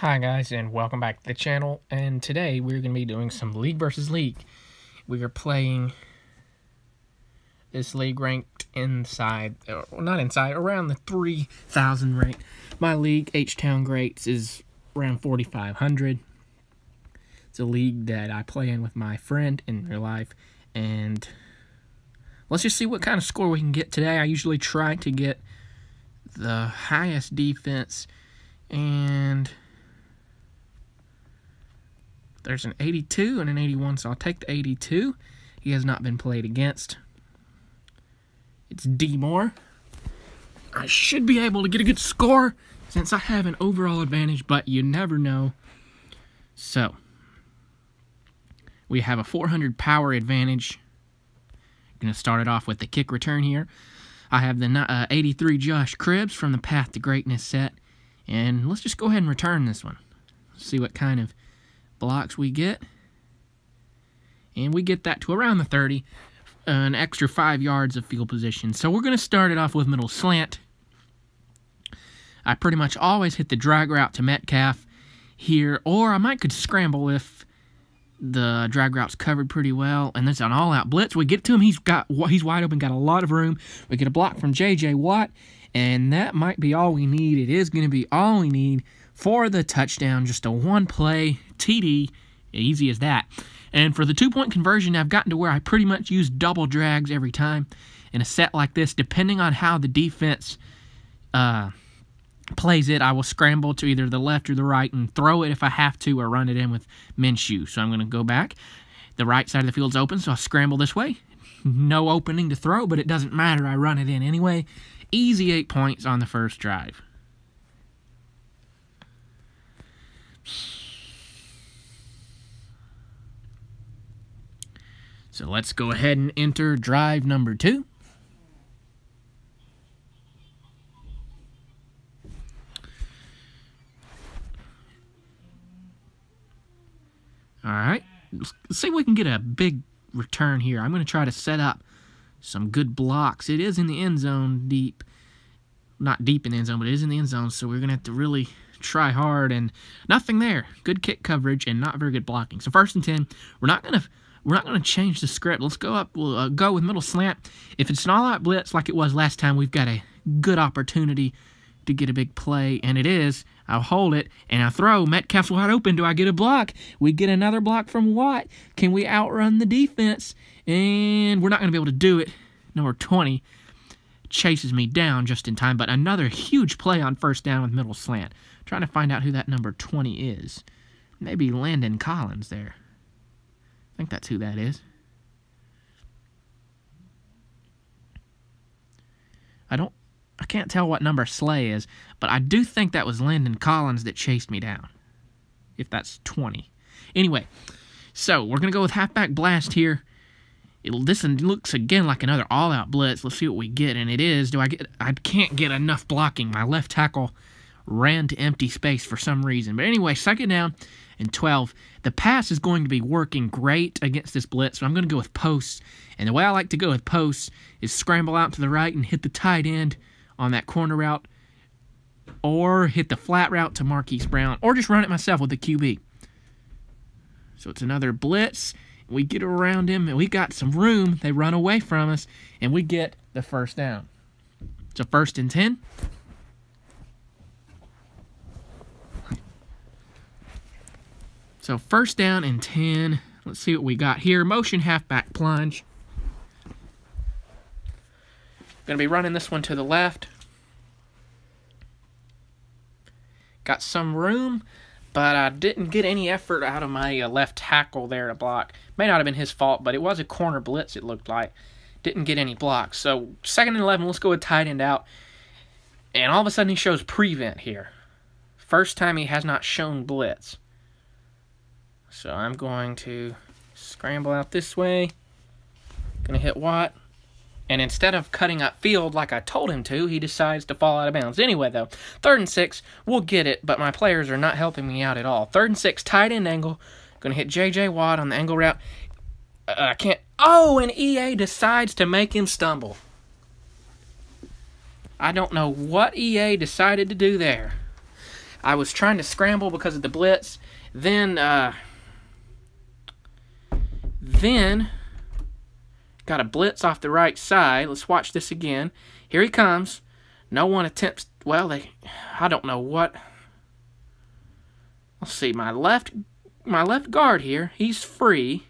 Hi guys and welcome back to the channel and today we're going to be doing some League versus League. We are playing this league ranked inside, well not inside, around the 3,000 rank. My league, H-Town Greats, is around 4,500. It's a league that I play in with my friend in real life and let's just see what kind of score we can get today. I usually try to get the highest defense and there's an 82 and an 81, so I'll take the 82. He has not been played against. It's D Moore. I should be able to get a good score since I have an overall advantage, but you never know. So, we have a 400 power advantage. Going to start it off with the kick return here. I have the uh, 83 Josh Cribbs from the Path to Greatness set. And let's just go ahead and return this one. See what kind of blocks we get. And we get that to around the 30, an extra 5 yards of field position. So we're going to start it off with middle slant. I pretty much always hit the drag route to Metcalf here, or I might could scramble if the drag route's covered pretty well, and there's an all-out blitz. We get to him, he's got he's wide open, got a lot of room. We get a block from J.J. Watt, and that might be all we need. It is going to be all we need for the touchdown. Just a one play TD, easy as that. And for the two point conversion, I've gotten to where I pretty much use double drags every time in a set like this. Depending on how the defense uh, plays it, I will scramble to either the left or the right and throw it if I have to or run it in with Minshew. So I'm going to go back. The right side of the field's open, so I'll scramble this way. No opening to throw, but it doesn't matter. I run it in anyway. Easy eight points on the first drive. So let's go ahead and enter drive number two. All right, let's see if we can get a big return here. I'm going to try to set up some good blocks. It is in the end zone deep. Not deep in the end zone, but it is in the end zone, so we're going to have to really try hard and nothing there. Good kick coverage and not very good blocking. So first and 10, we're not going to we're not going to change the script. Let's go up. We'll uh, go with middle slant. If it's an all-out blitz like it was last time, we've got a good opportunity to get a big play, and it is. I'll hold it, and I throw. Metcalf's wide open. Do I get a block? We get another block from Watt. Can we outrun the defense? And we're not going to be able to do it. Number 20 chases me down just in time, but another huge play on first down with middle slant. trying to find out who that number 20 is. Maybe Landon Collins there. I think that's who that is. I don't I can't tell what number Slay is, but I do think that was Landon Collins that chased me down. If that's 20. Anyway, so we're going to go with halfback blast here. It'll, this looks again like another all-out blitz. Let's see what we get, and it is. Do I get? I can't get enough blocking. My left tackle ran to empty space for some reason. But anyway, second down and 12. The pass is going to be working great against this blitz, so I'm going to go with posts. And the way I like to go with posts is scramble out to the right and hit the tight end on that corner route, or hit the flat route to Marquise Brown, or just run it myself with the QB. So it's another blitz. We get around him, and we got some room. They run away from us, and we get the first down. So first and 10. So first down and 10. Let's see what we got here. Motion halfback plunge. Going to be running this one to the left. Got some room, but I didn't get any effort out of my uh, left tackle there to block. May not have been his fault, but it was a corner blitz, it looked like. Didn't get any blocks. So, second and 11, let's go with tight end out. And all of a sudden, he shows prevent here. First time he has not shown blitz. So, I'm going to scramble out this way. To hit Watt. And instead of cutting up field like I told him to, he decides to fall out of bounds. Anyway, though, third and six, we'll get it, but my players are not helping me out at all. Third and six, tight end angle. To hit J.J. Watt on the angle route. Uh, I can't. Oh, and EA decides to make him stumble. I don't know what EA decided to do there. I was trying to scramble because of the blitz. Then, uh, then got a blitz off the right side. Let's watch this again. Here he comes. No one attempts. Well, they. I don't know what. Let's see. My left, my left guard here. He's free.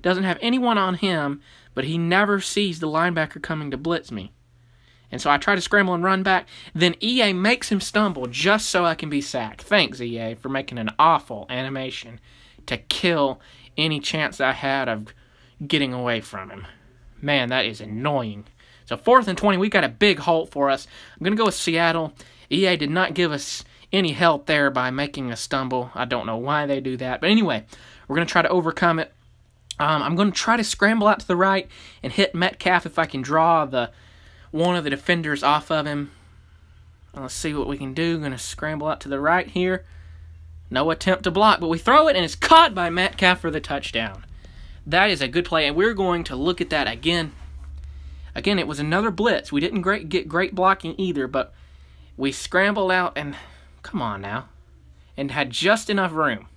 Doesn't have anyone on him, but he never sees the linebacker coming to blitz me. And so I try to scramble and run back. Then EA makes him stumble just so I can be sacked. Thanks, EA, for making an awful animation to kill any chance I had of getting away from him. Man, that is annoying. So fourth and 20, we got a big halt for us. I'm going to go with Seattle. EA did not give us any help there by making us stumble. I don't know why they do that. But anyway, we're going to try to overcome it. Um, I'm going to try to scramble out to the right and hit Metcalf if I can draw the one of the defenders off of him. Let's see what we can do. Going to scramble out to the right here. No attempt to block, but we throw it and it's caught by Metcalf for the touchdown. That is a good play, and we're going to look at that again. Again, it was another blitz. We didn't great, get great blocking either, but we scrambled out and, come on now, and had just enough room.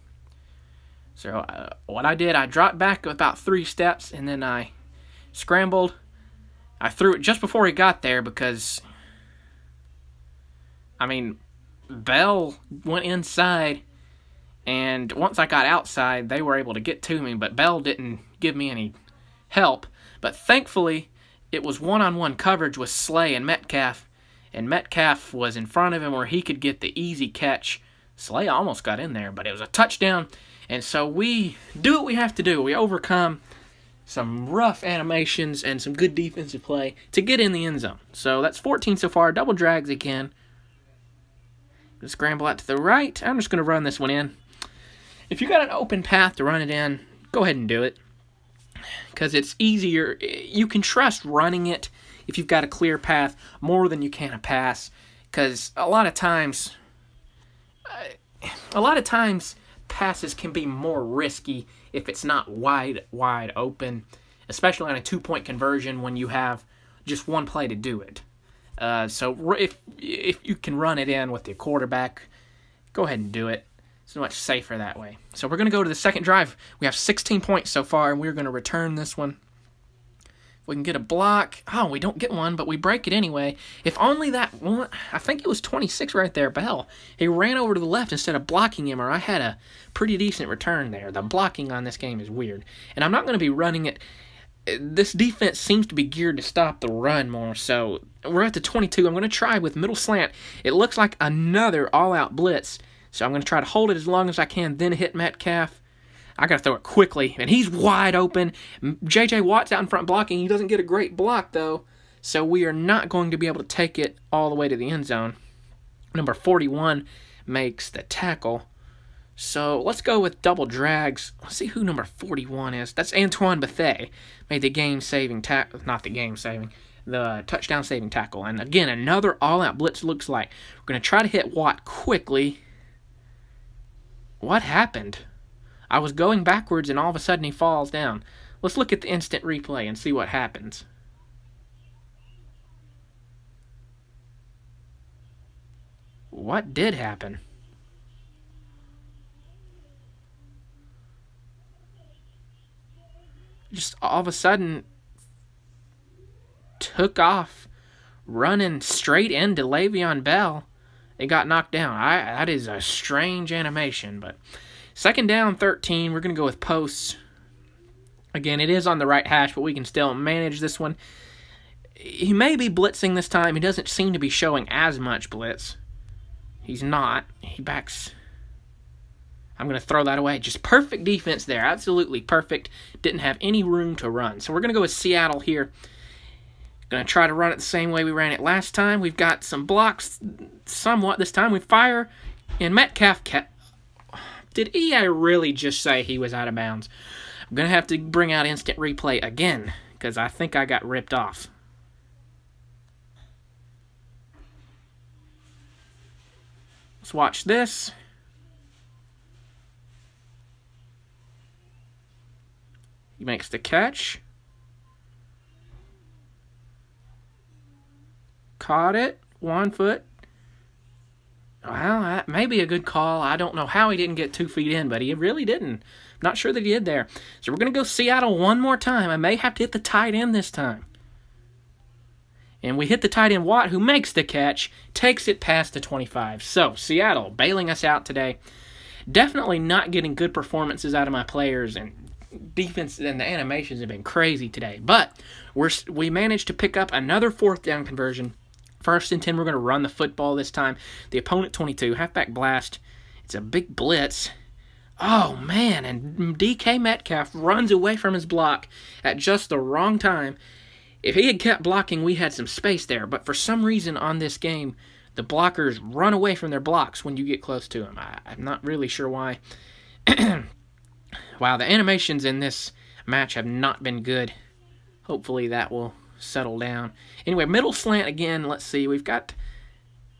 So uh, what I did, I dropped back about three steps, and then I scrambled. I threw it just before he got there because, I mean, Bell went inside and once I got outside, they were able to get to me, but Bell didn't give me any help. But thankfully, it was one on one coverage with Slay and Metcalf, and Metcalf was in front of him where he could get the easy catch. Slay almost got in there, but it was a touchdown. And so we do what we have to do. We overcome some rough animations and some good defensive play to get in the end zone. So that's 14 so far. Double drags again. Scramble out to the right. I'm just going to run this one in. If you got an open path to run it in, go ahead and do it. Because it's easier. You can trust running it if you've got a clear path more than you can a pass. Because a lot of times, a lot of times, passes can be more risky if it's not wide, wide open. Especially on a two-point conversion when you have just one play to do it. Uh, so if if you can run it in with the quarterback, go ahead and do it. It's much safer that way. So we're going to go to the second drive. We have 16 points so far, and we're going to return this one. If we can get a block. Oh, we don't get one, but we break it anyway. If only that one, I think it was 26 right there, Bell. He ran over to the left instead of blocking him, or I had a pretty decent return there. The blocking on this game is weird. And I'm not going to be running it. This defense seems to be geared to stop the run more, so we're at the 22. I'm going to try with middle slant. It looks like another all-out blitz. So I'm going to try to hold it as long as I can, then hit Metcalf. I got to throw it quickly, and he's wide open. J.J. Watt's out in front blocking. He doesn't get a great block, though, so we are not going to be able to take it all the way to the end zone. Number 41 makes the tackle. So let's go with double drags. Let's see who number 41 is. That's Antoine Bethea. Made the game-saving tackle. Not the game-saving. The touchdown-saving tackle. And again, another all-out blitz looks like. We're going to try to hit Watt quickly. What happened? I was going backwards and all of a sudden he falls down. Let's look at the instant replay and see what happens. What did happen? Just all of a sudden took off running straight into Le'Veon Bell it got knocked down. I that is a strange animation, but second down 13, we're going to go with posts. Again, it is on the right hash, but we can still manage this one. He may be blitzing this time. He doesn't seem to be showing as much blitz. He's not. He backs. I'm going to throw that away. Just perfect defense there. Absolutely perfect. Didn't have any room to run. So we're going to go with Seattle here. Going to try to run it the same way we ran it last time. We've got some blocks somewhat this time. We fire, and Metcalf kept... Did EA really just say he was out of bounds? I'm going to have to bring out instant replay again, because I think I got ripped off. Let's watch this. He makes the catch. Caught it. One foot. Well, that may be a good call. I don't know how he didn't get two feet in, but he really didn't. Not sure that he did there. So we're going to go Seattle one more time. I may have to hit the tight end this time. And we hit the tight end Watt, who makes the catch, takes it past the 25. So, Seattle bailing us out today. Definitely not getting good performances out of my players, and defense and the animations have been crazy today. But we're we managed to pick up another fourth down conversion. First and 10, we're going to run the football this time. The opponent 22, halfback blast. It's a big blitz. Oh, man, and DK Metcalf runs away from his block at just the wrong time if he had kept blocking, we had some space there. But for some reason on this game, the blockers run away from their blocks when you get close to them. I, am not really sure why. wow, the animations in this match have not been good. Hopefully that will settle down. Anyway, middle slant again. Let's see. We've got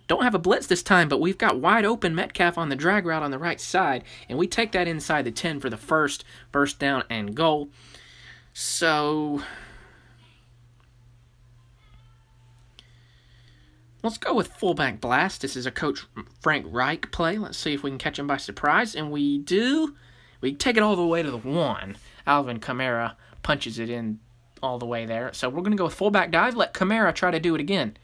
don't have a blitz this time, but we've got wide open Metcalf on the drag route on the right side, and we take that inside the 10 for the first first down and goal. So Let's go with fullback blast. This is a Coach Frank Reich play. Let's see if we can catch him by surprise. And we do. We take it all the way to the one. Alvin Kamara punches it in all the way there. So we're going to go with fullback dive. Let Kamara try to do it again.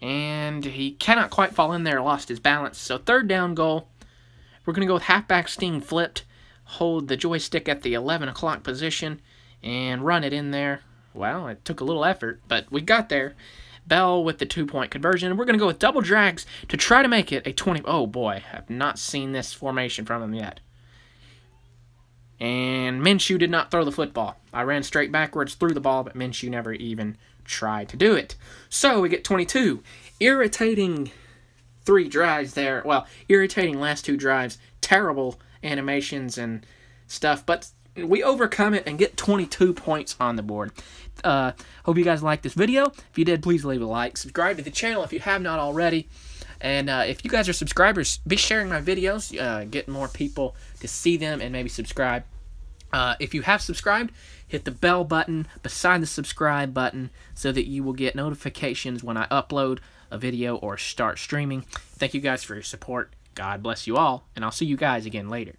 And he cannot quite fall in there. Lost his balance. So third down goal. We're going to go with halfback sting flipped. Hold the joystick at the 11 o'clock position. And run it in there. Well, it took a little effort, but we got there. Bell with the two-point conversion. And we're going to go with double drags to try to make it a 20. Oh, boy. I've not seen this formation from him yet. And Minshew did not throw the football. I ran straight backwards, threw the ball, but Minshew never even tried to do it. So we get 22. Irritating three drives there. Well, irritating last two drives. Terrible animations and stuff. But we overcome it and get 22 points on the board. Uh, hope you guys liked this video. If you did, please leave a like. Subscribe to the channel if you have not already. And uh, if you guys are subscribers, be sharing my videos, uh, get more people to see them and maybe subscribe. Uh, if you have subscribed, hit the bell button beside the subscribe button so that you will get notifications when I upload a video or start streaming. Thank you guys for your support. God bless you all, and I'll see you guys again later.